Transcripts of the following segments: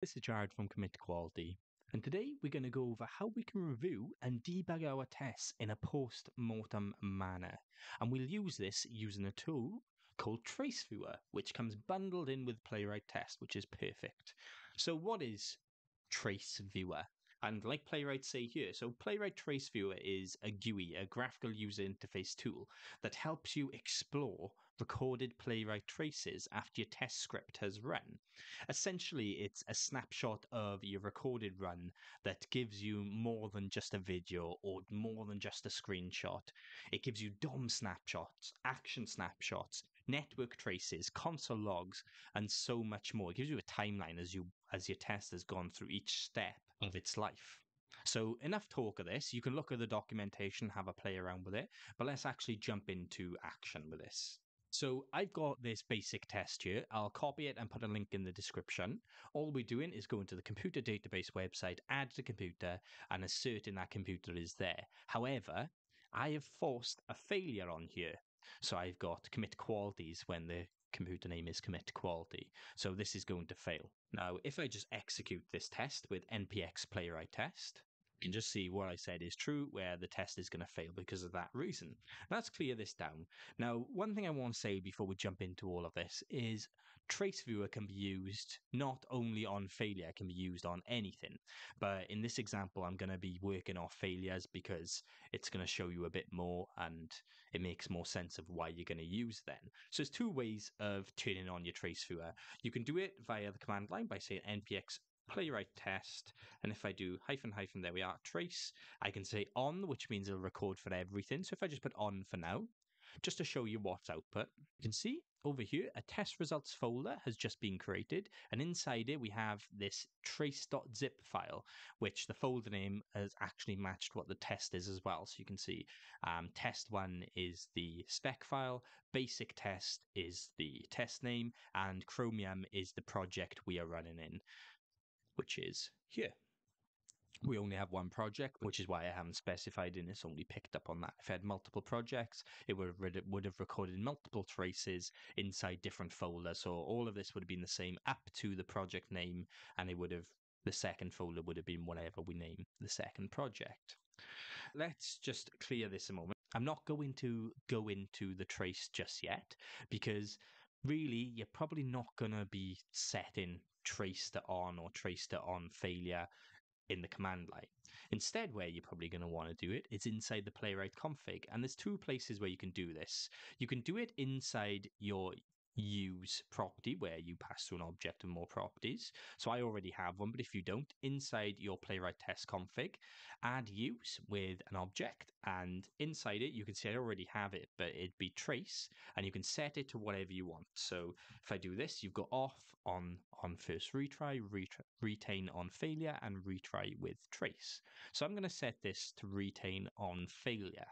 This is Jared from Commit Quality, and today we're going to go over how we can review and debug our tests in a post-mortem manner. And we'll use this using a tool called Trace Viewer, which comes bundled in with Playwright Test, which is perfect. So what is Trace Viewer? And like Playwright say here, so Playwright Trace Viewer is a GUI, a graphical user interface tool that helps you explore recorded Playwright traces after your test script has run. Essentially, it's a snapshot of your recorded run that gives you more than just a video or more than just a screenshot. It gives you DOM snapshots, action snapshots, network traces, console logs, and so much more. It gives you a timeline as you as your test has gone through each step of its life. So enough talk of this. You can look at the documentation, have a play around with it, but let's actually jump into action with this. So I've got this basic test here. I'll copy it and put a link in the description. All we're doing is going to the computer database website, add the computer, and asserting that computer is there. However, I have forced a failure on here. So I've got commit qualities when the computer name is commit quality. So this is going to fail. Now, if I just execute this test with npx playwright test, can just see what I said is true, where the test is going to fail because of that reason. Let's clear this down. Now, one thing I want to say before we jump into all of this is Trace Viewer can be used not only on failure, it can be used on anything. But in this example, I'm going to be working off failures because it's going to show you a bit more and it makes more sense of why you're going to use them. So there's two ways of turning on your Trace Viewer. You can do it via the command line by saying npx playwright test. And if I do hyphen hyphen, there we are, trace, I can say on, which means it'll record for everything. So if I just put on for now, just to show you what's output, you can see over here, a test results folder has just been created, and inside it we have this trace.zip file, which the folder name has actually matched what the test is as well. So you can see um, test one is the spec file, basic test is the test name, and Chromium is the project we are running in which is here. We only have one project, which is why I haven't specified in it's only picked up on that. If I had multiple projects, it would have, would have recorded multiple traces inside different folders. So all of this would have been the same up to the project name, and it would have the second folder would have been whatever we name the second project. Let's just clear this a moment. I'm not going to go into the trace just yet because really you're probably not going to be setting trace it on or traced it on failure in the command line. Instead, where you're probably going to want to do it is inside the playwright config. And there's two places where you can do this. You can do it inside your use property where you pass to an object and more properties. So I already have one, but if you don't, inside your playwright test config, add use with an object, and inside it you can see I already have it, but it'd be trace, and you can set it to whatever you want. So if I do this, you've got off on on first retry, ret- retain on failure, and retry with trace. So I'm going to set this to retain on failure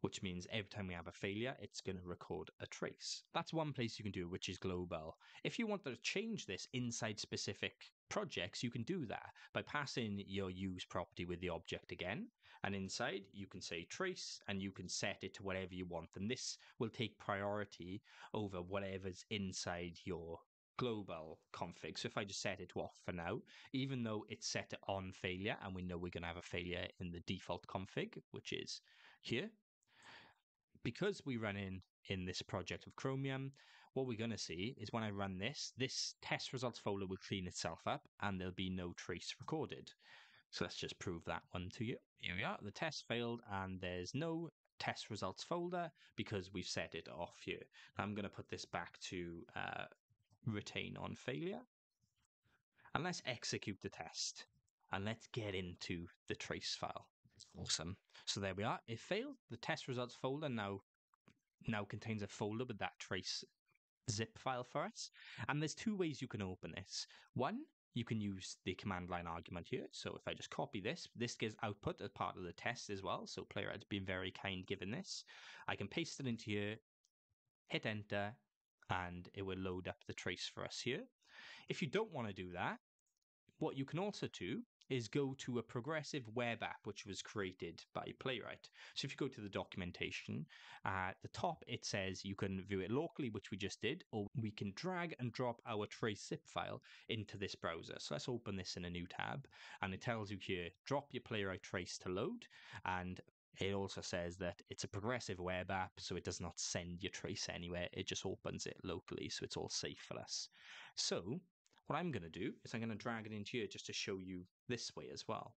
which means every time we have a failure, it's going to record a trace. That's one place you can do, it, which is global. If you want to change this inside specific projects, you can do that by passing your use property with the object again. And inside, you can say trace and you can set it to whatever you want. And this will take priority over whatever's inside your global config. So if I just set it to off for now, even though it's set on failure and we know we're going to have a failure in the default config, which is here, because we run in in this project of Chromium, what we're going to see is when I run this, this test results folder will clean itself up and there'll be no trace recorded. So let's just prove that one to you. Here we are, the test failed and there's no test results folder because we've set it off here. I'm going to put this back to uh, retain on failure. And let's execute the test and let's get into the trace file. Awesome. So there we are. It failed. The test results folder now now contains a folder with that trace zip file for us. And there's two ways you can open this. One, you can use the command line argument here. So if I just copy this, this gives output as part of the test as well. So Playwright's been very kind given this. I can paste it into here, hit enter, and it will load up the trace for us here. If you don't want to do that, what you can also do is go to a progressive web app which was created by Playwright. So if you go to the documentation, at the top it says you can view it locally, which we just did, or we can drag and drop our trace zip file into this browser. So let's open this in a new tab, and it tells you here, drop your Playwright trace to load, and it also says that it's a progressive web app, so it does not send your trace anywhere. It just opens it locally, so it's all safe for us. So what I'm going to do is I'm going to drag it into here just to show you this way as well.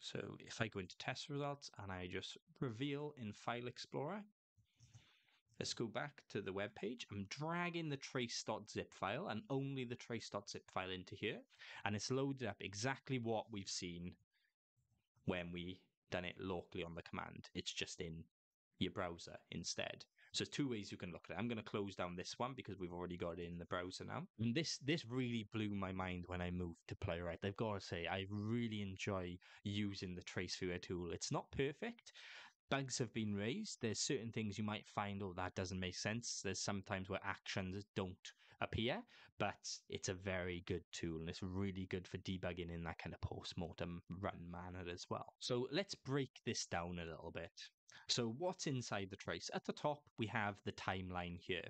So if I go into test results and I just reveal in File Explorer, let's go back to the web page. I'm dragging the trace.zip file and only the trace.zip file into here. And it's loaded up exactly what we've seen when we done it locally on the command. It's just in your browser instead. So there's two ways you can look at it. I'm going to close down this one because we've already got it in the browser now. And this this really blew my mind when I moved to Playwright. I've got to say, I really enjoy using the trace viewer tool. It's not perfect. Bugs have been raised. There's certain things you might find, oh, that doesn't make sense. There's sometimes where actions don't appear, but it's a very good tool and it's really good for debugging in that kind of post-mortem run manner as well. So let's break this down a little bit. So what's inside the trace? At the top, we have the timeline here.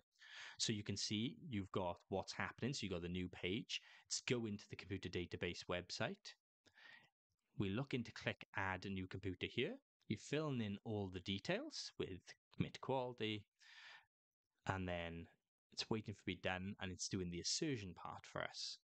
So you can see you've got what's happening. So you've got the new page. Let's go into the computer database website. We're looking to click add a new computer here. You're filling in all the details with commit quality. And then it's waiting for be done and it's doing the assertion part for us.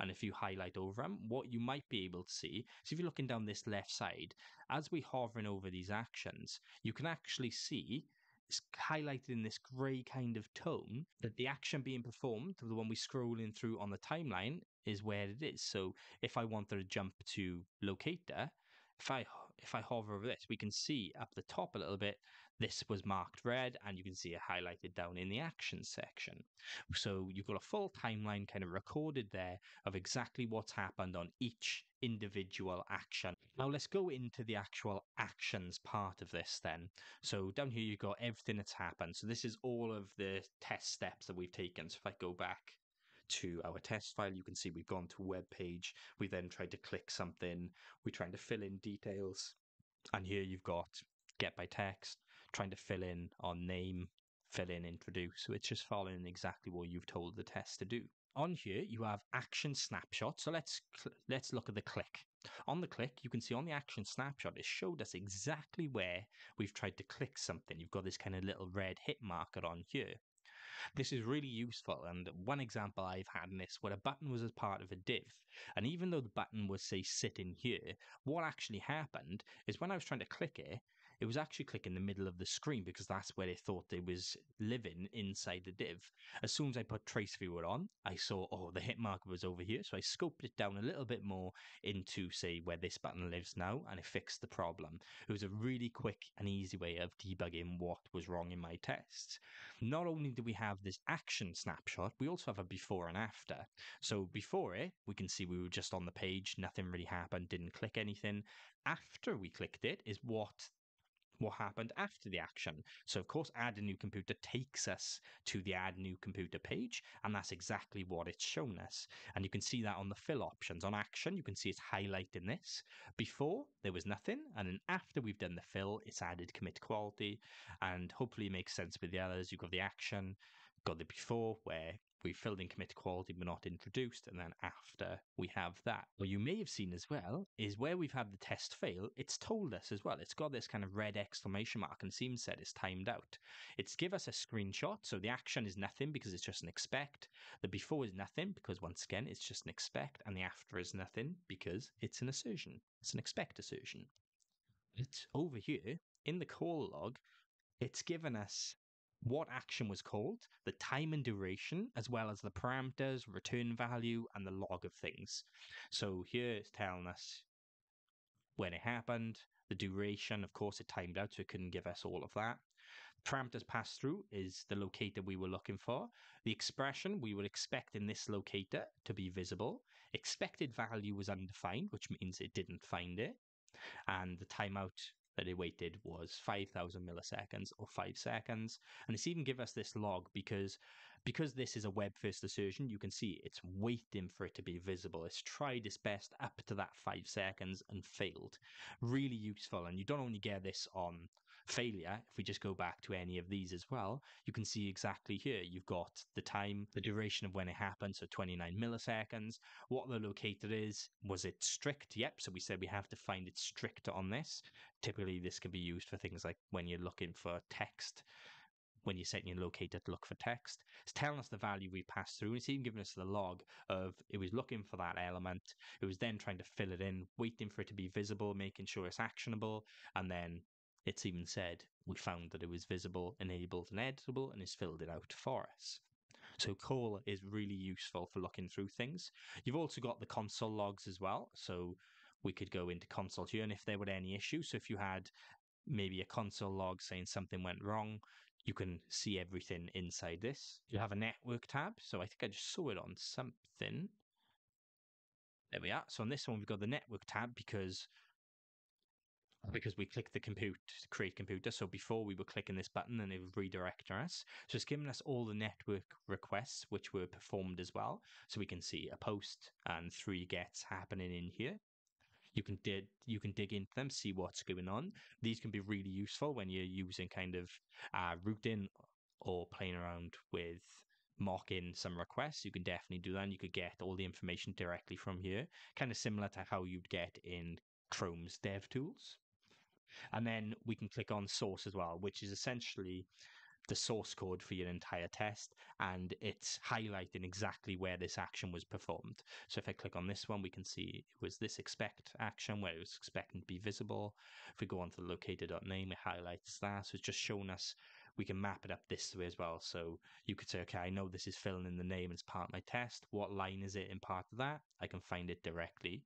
And if you highlight over them, what you might be able to see so if you're looking down this left side, as we're hovering over these actions, you can actually see it's highlighted in this grey kind of tone that the action being performed, the one we're scrolling through on the timeline, is where it is. So if I wanted to jump to locator, if I if I hover over this, we can see up the top a little bit this was marked red and you can see it highlighted down in the action section. So you've got a full timeline kind of recorded there of exactly what's happened on each individual action. Now let's go into the actual actions part of this then. So down here you've got everything that's happened. So this is all of the test steps that we've taken. So if I go back to our test file, you can see we've gone to a web page. We then tried to click something. We're trying to fill in details. And here you've got get by text, trying to fill in on name, fill in, introduce. So it's just following exactly what you've told the test to do. On here, you have action snapshot. So let's let's look at the click. On the click, you can see on the action snapshot, it showed us exactly where we've tried to click something. You've got this kind of little red hit marker on here. This is really useful, and one example I've had in this where a button was as part of a div, and even though the button was say sitting here, what actually happened is when I was trying to click it, it was actually clicking the middle of the screen because that's where they thought it was living inside the div. As soon as I put trace viewer on, I saw, oh, the hit marker was over here. So I scoped it down a little bit more into, say, where this button lives now, and it fixed the problem. It was a really quick and easy way of debugging what was wrong in my tests. Not only do we have this action snapshot, we also have a before and after. So before it, we can see we were just on the page, nothing really happened, didn't click anything. After we clicked it is what what happened after the action. So, of course, add a new computer takes us to the add new computer page, and that's exactly what it's shown us. And you can see that on the fill options. On action, you can see it's highlighting this. Before, there was nothing, and then after we've done the fill, it's added commit quality, and hopefully it makes sense with the others. You've got the action, got the before, where we filled in commit quality but not introduced, and then after we have that. What you may have seen as well is where we've had the test fail, it's told us as well. It's got this kind of red exclamation mark and seems said it's timed out. It's give us a screenshot, so the action is nothing because it's just an expect. The before is nothing because once again it's just an expect, and the after is nothing because it's an assertion. It's an expect assertion. It's over here in the call log, it's given us what action was called, the time and duration, as well as the parameters, return value, and the log of things. So here it's telling us when it happened, the duration, of course, it timed out, so it couldn't give us all of that. Parameters passed through is the locator we were looking for. The expression we would expect in this locator to be visible. Expected value was undefined, which means it didn't find it. And the timeout that it waited was 5,000 milliseconds or 5 seconds. And it's even give us this log because because this is a web first assertion, you can see it's waiting for it to be visible. It's tried its best up to that five seconds and failed. Really useful. And you don't only get this on failure, if we just go back to any of these as well, you can see exactly here. You've got the time, the duration of when it happened, so 29 milliseconds. What the locator is, was it strict? Yep. So we said we have to find it strict on this. Typically, this can be used for things like when you're looking for text when you're setting your locator to look for text. It's telling us the value we passed through. And it's even giving us the log of it was looking for that element. It was then trying to fill it in, waiting for it to be visible, making sure it's actionable, and then it's even said we found that it was visible, enabled, and editable, and it's filled it out for us. So Call is really useful for looking through things. You've also got the console logs as well. So we could go into console here, and if there were any issues, so if you had maybe a console log saying something went wrong, you can see everything inside this. You have a network tab. So I think I just saw it on something. There we are. So on this one, we've got the network tab because because we click the compute create computer. So before we were clicking this button and it would redirect us. So it's giving us all the network requests which were performed as well. So we can see a post and three gets happening in here. You can dig you can dig into them, see what's going on. These can be really useful when you're using kind of uh, routing or playing around with mocking some requests. You can definitely do that. And you could get all the information directly from here, kind of similar to how you'd get in Chrome's Dev Tools. And then we can click on source as well, which is essentially the source code for your entire test and it's highlighting exactly where this action was performed. So if I click on this one, we can see it was this expect action where it was expecting to be visible. If we go on to the locator.name, it highlights that. So it's just showing us we can map it up this way as well. So you could say, okay, I know this is filling in the name as part of my test. What line is it in part of that? I can find it directly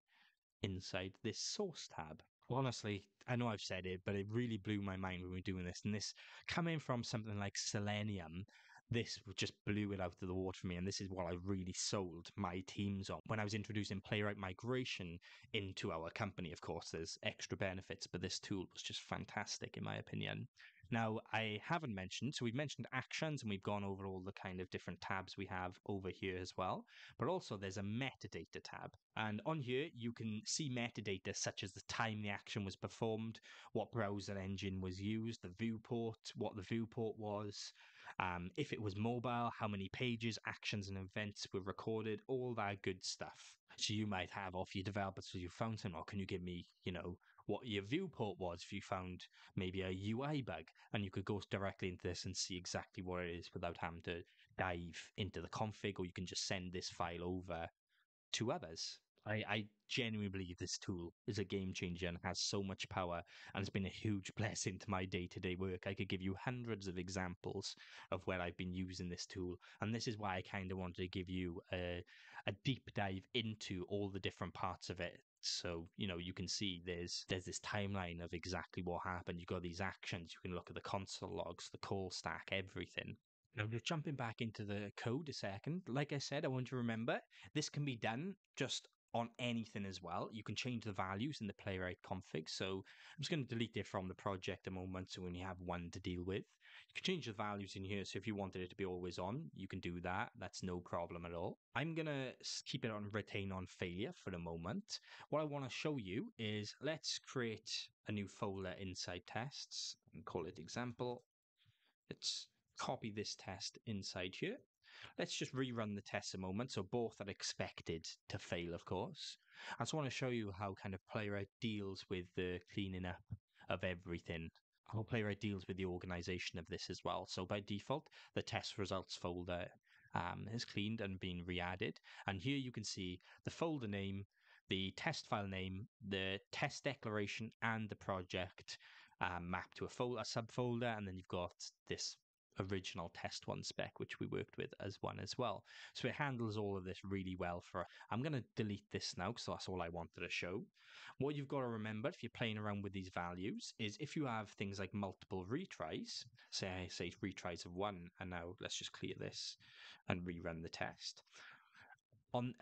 inside this source tab honestly, I know I've said it, but it really blew my mind when we were doing this. And this coming from something like Selenium, this just blew it out of the water for me. And this is what I really sold my teams on. When I was introducing Playwright Migration into our company, of course, there's extra benefits, but this tool was just fantastic, in my opinion. Now, I haven't mentioned, so we've mentioned actions and we've gone over all the kind of different tabs we have over here as well. But also there's a metadata tab. And on here, you can see metadata such as the time the action was performed, what browser engine was used, the viewport, what the viewport was, um, if it was mobile, how many pages, actions, and events were recorded, all that good stuff. So you might have off your developers your fountain, or can you give me, you know, what your viewport was if you found maybe a UI bug, and you could go directly into this and see exactly what it is without having to dive into the config, or you can just send this file over to others. I, I genuinely believe this tool is a game changer and has so much power and it's been a huge blessing to my day to day work. I could give you hundreds of examples of where I've been using this tool. And this is why I kind of wanted to give you a, a deep dive into all the different parts of it so you know you can see there's there's this timeline of exactly what happened. You've got these actions. You can look at the console logs, the call stack, everything. Now, just jumping back into the code a second, like I said, I want you to remember this can be done just on anything as well. You can change the values in the playwright config. So I'm just going to delete it from the project a moment so when you have one to deal with. You can change the values in here. So if you wanted it to be always on, you can do that. That's no problem at all. I'm going to keep it on retain on failure for the moment. What I want to show you is let's create a new folder inside tests and call it example. Let's copy this test inside here. Let's just rerun the test a moment. So both are expected to fail, of course. I just want to show you how kind of Playwright deals with the cleaning up of everything. How Playwright deals with the organization of this as well. So by default, the test results folder um, is cleaned and been re-added. And here you can see the folder name, the test file name, the test declaration, and the project um, mapped to a a subfolder, and then you've got this original test one spec, which we worked with as one as well. So it handles all of this really well for I'm going to delete this now because that's all I wanted to show. What you've got to remember if you're playing around with these values is if you have things like multiple retries, say I say retries of one, and now let's just clear this and rerun the test. On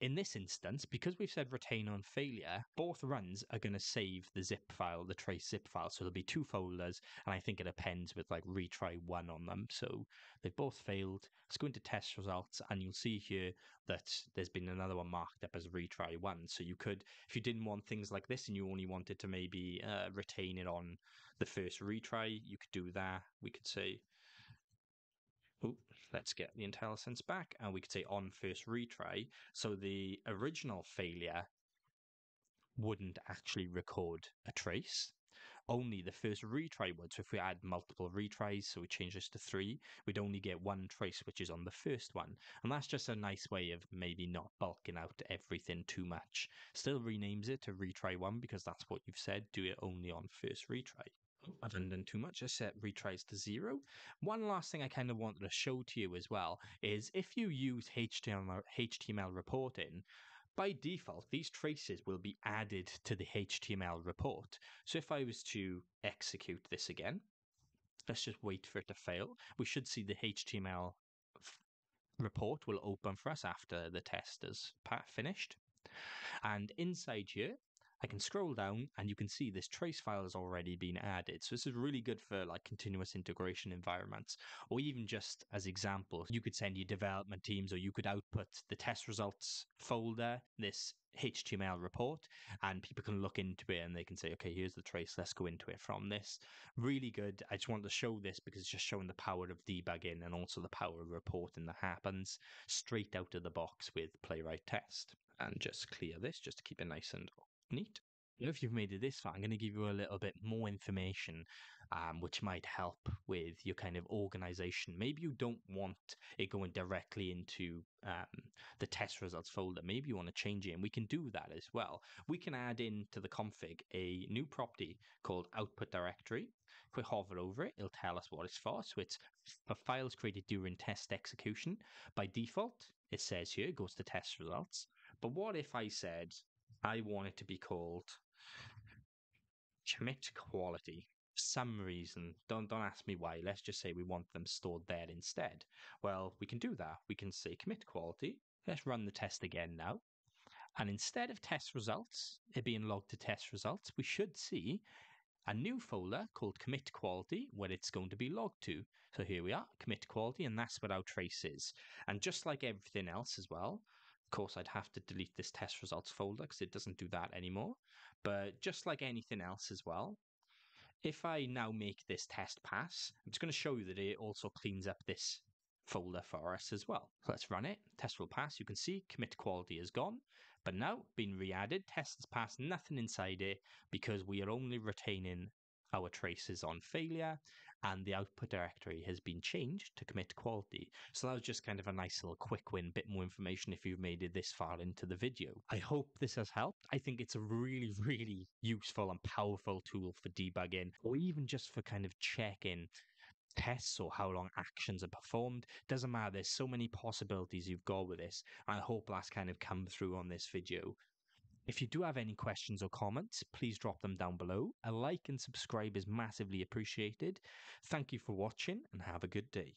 in this instance, because we've said retain on failure, both runs are going to save the zip file, the trace zip file. So there'll be two folders, and I think it appends with like retry one on them. So they've both failed. Let's go into test results, and you'll see here that there's been another one marked up as retry one. So you could, if you didn't want things like this, and you only wanted to maybe uh, retain it on the first retry, you could do that. We could say let's get the IntelliSense back and we could say on first retry. So the original failure wouldn't actually record a trace. Only the first retry would. So if we add multiple retries, so we change this to three, we'd only get one trace, which is on the first one. And that's just a nice way of maybe not bulking out everything too much. Still renames it to retry one because that's what you've said. Do it only on first retry. I haven't done too much. I set retries to zero. One last thing I kind of wanted to show to you as well is if you use HTML, HTML reporting, by default, these traces will be added to the HTML report. So if I was to execute this again, let's just wait for it to fail. We should see the HTML report will open for us after the test is finished. And inside here, I can scroll down and you can see this trace file has already been added. So this is really good for like continuous integration environments, or even just as examples, you could send your development teams or you could output the test results folder, this HTML report, and people can look into it and they can say, okay, here's the trace, let's go into it from this. Really good. I just wanted to show this because it's just showing the power of debugging and also the power of reporting that happens straight out of the box with Playwright Test. And just clear this just to keep it nice and Neat. If you've made it this far, I'm going to give you a little bit more information, um, which might help with your kind of organization. Maybe you don't want it going directly into um, the test results folder. Maybe you want to change it, and we can do that as well. We can add into the config a new property called output directory. If we hover over it, it'll tell us what it's for. So it's for files created during test execution. By default, it says here it goes to test results. But what if I said I want it to be called commit quality. For some reason, don't don't ask me why. Let's just say we want them stored there instead. Well, we can do that. We can say commit quality. Let's run the test again now. And instead of test results, it being logged to test results, we should see a new folder called commit quality where it's going to be logged to. So here we are, commit quality, and that's what our trace is. And just like everything else as well, course, I'd have to delete this test results folder because it doesn't do that anymore. But just like anything else as well, if I now make this test pass, I'm just going to show you that it also cleans up this folder for us as well. So let's run it. Test will pass. You can see commit quality is gone, but now been re-added. Test has passed, nothing inside it because we are only retaining our traces on failure and the output directory has been changed to commit quality. So that was just kind of a nice little quick win, bit more information if you've made it this far into the video. I hope this has helped. I think it's a really, really useful and powerful tool for debugging or even just for kind of checking tests or how long actions are performed. Doesn't matter. There's so many possibilities you've got with this. I hope that's kind of come through on this video. If you do have any questions or comments, please drop them down below. A like and subscribe is massively appreciated. Thank you for watching and have a good day.